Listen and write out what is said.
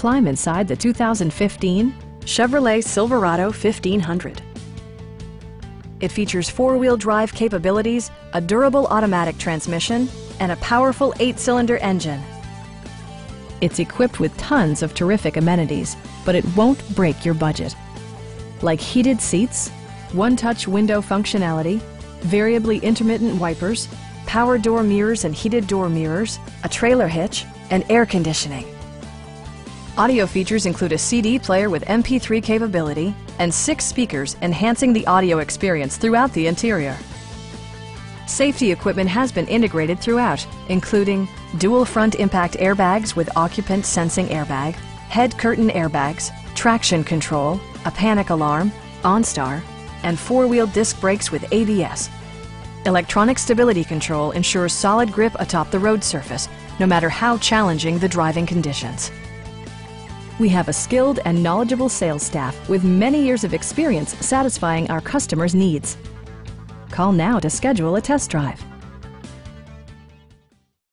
climb inside the 2015 Chevrolet Silverado 1500. It features four-wheel drive capabilities, a durable automatic transmission, and a powerful eight-cylinder engine. It's equipped with tons of terrific amenities, but it won't break your budget. Like heated seats, one-touch window functionality, variably intermittent wipers, power door mirrors and heated door mirrors, a trailer hitch, and air conditioning. Audio features include a CD player with MP3 capability and six speakers enhancing the audio experience throughout the interior. Safety equipment has been integrated throughout, including dual front impact airbags with occupant sensing airbag, head curtain airbags, traction control, a panic alarm, OnStar, and four-wheel disc brakes with ABS. Electronic stability control ensures solid grip atop the road surface, no matter how challenging the driving conditions. We have a skilled and knowledgeable sales staff with many years of experience satisfying our customers' needs. Call now to schedule a test drive.